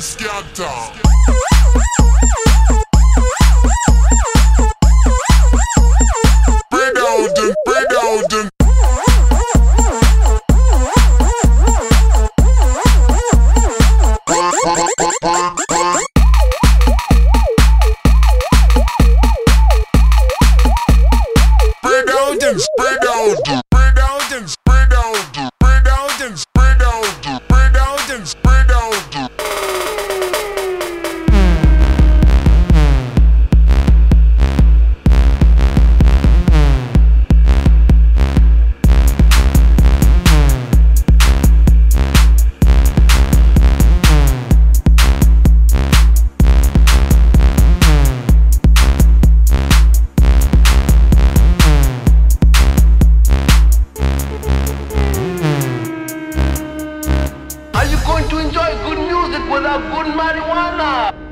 spread out. Spread out good marijuana?